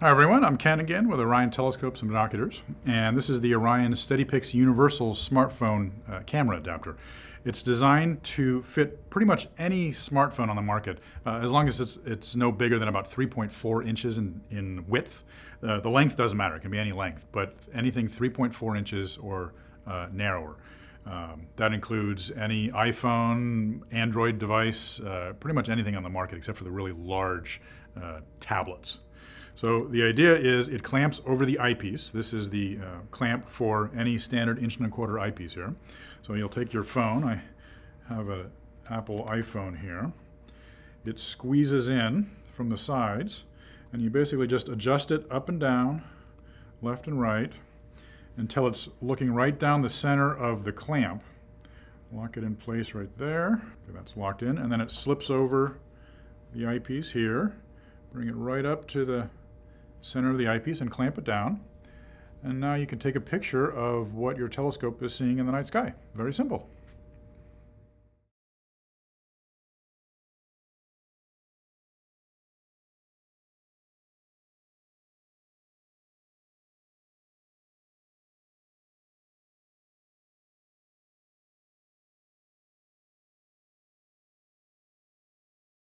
Hi everyone, I'm Ken again with Orion Telescopes and Binoculars, and this is the Orion SteadyPix Universal Smartphone uh, Camera Adapter. It's designed to fit pretty much any smartphone on the market, uh, as long as it's, it's no bigger than about 3.4 inches in, in width. Uh, the length doesn't matter, it can be any length, but anything 3.4 inches or uh, narrower. Um, that includes any iPhone, Android device, uh, pretty much anything on the market except for the really large uh, tablets. So the idea is it clamps over the eyepiece. This is the uh, clamp for any standard inch and a quarter eyepiece here. So you'll take your phone. I have an Apple iPhone here. It squeezes in from the sides and you basically just adjust it up and down, left and right, until it's looking right down the center of the clamp. Lock it in place right there. Okay, that's locked in. And then it slips over the eyepiece here. Bring it right up to the center of the eyepiece and clamp it down. And now you can take a picture of what your telescope is seeing in the night sky. Very simple.